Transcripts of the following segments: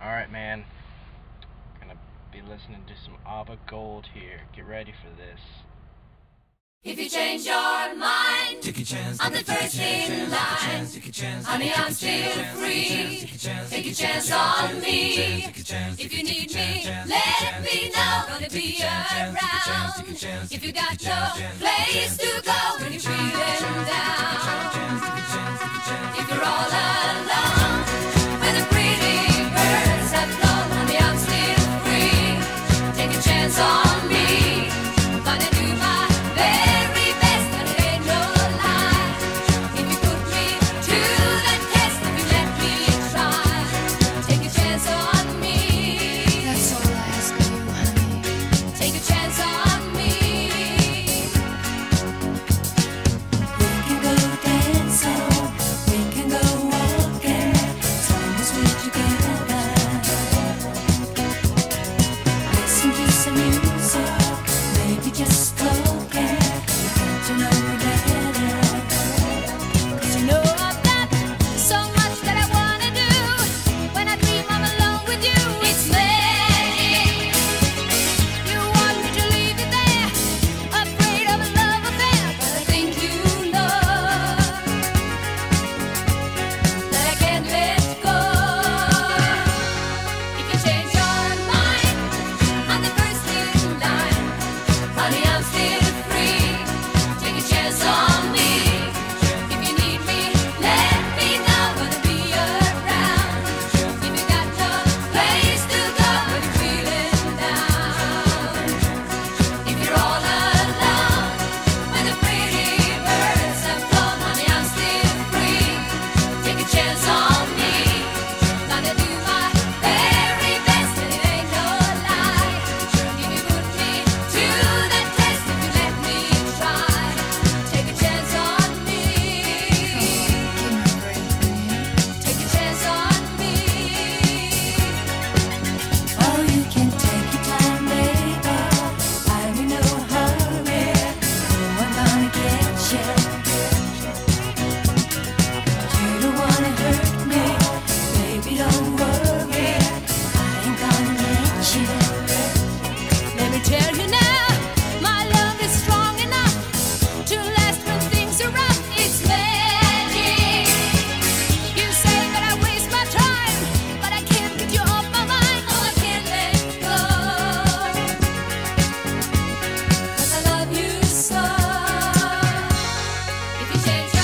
Alright, man. Gonna be listening to some ABBA Gold here. Get ready for this. If you change your mind, take a chance. I'm the first in line. Honey, I'm still free. Take a chance on me. If you need me, let me know. Gonna be around. If you got no place to go when you're feeling down. Conversations.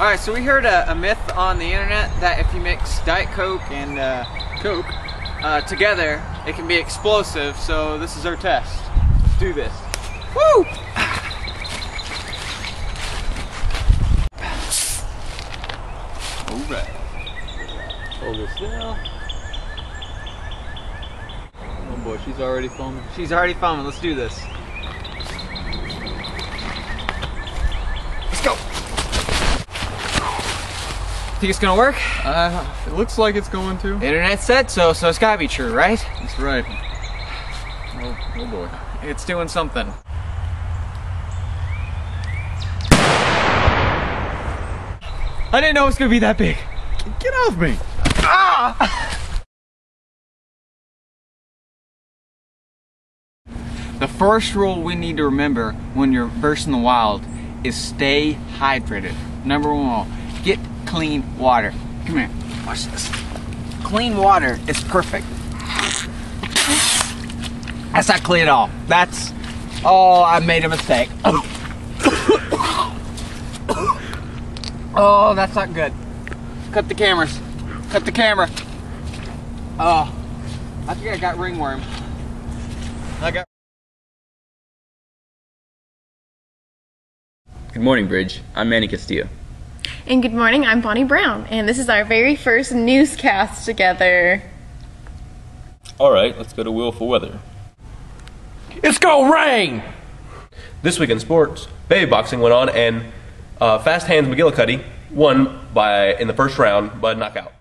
All right, so we heard a, a, myth on the internet that if you mix Diet Coke and uh, Coke uh, together, it can be explosive. So this is our test. Let's do this. Woo! All right. Hold this. Oh boy, she's already foaming. She's already foaming. Let's do this. Think it's gonna work? Uh, it looks like it's going to. Internet said so, so it's gotta be true, right? That's right. Oh, oh boy. It's doing something. I didn't know it was gonna be that big. Get off me! Ah! the first rule we need to remember when you're first in the wild is stay hydrated. Number one, get clean water. Come here, watch this. Clean water is perfect. That's not clean at all. That's, oh, I made a mistake. Oh, that's not good. Cut the cameras. Cut the camera. Oh, I think I got ringworm. I got. Good morning, Bridge. I'm Manny Castillo. And good morning, I'm Bonnie Brown, and this is our very first newscast together. All right, let's go to Wheel for Weather. It's gonna rain! This week in sports, baby boxing went on, and uh, Fast Hands McGillicuddy won by in the first round by knockout.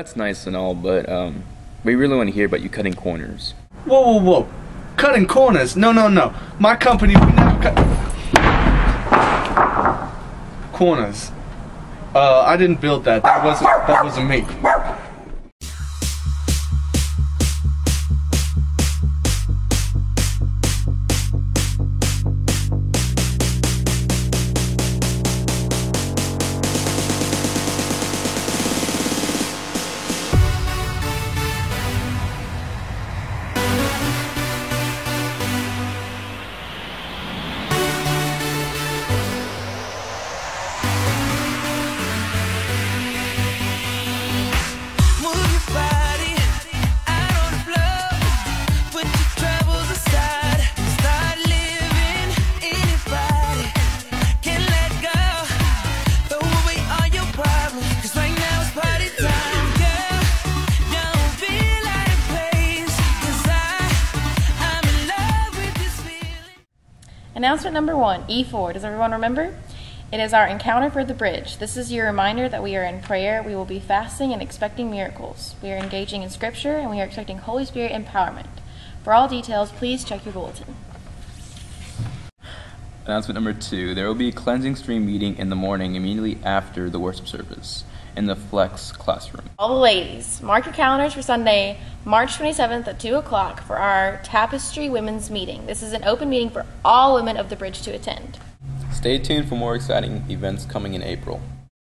That's nice and all, but um, we really want to hear about you cutting corners. Whoa, whoa, whoa. Cutting corners. No, no, no. My company, we never cut corners. Uh, I didn't build that. That wasn't, that wasn't me. Announcement number one E4. Does everyone remember? It is our encounter for the bridge. This is your reminder that we are in prayer, we will be fasting and expecting miracles. We are engaging in scripture and we are expecting Holy Spirit empowerment. For all details, please check your bulletin. Announcement number two there will be a cleansing stream meeting in the morning immediately after the worship service in the Flex classroom. All the ladies, mark your calendars for Sunday, March 27th at 2 o'clock for our Tapestry Women's Meeting. This is an open meeting for all women of the bridge to attend. Stay tuned for more exciting events coming in April.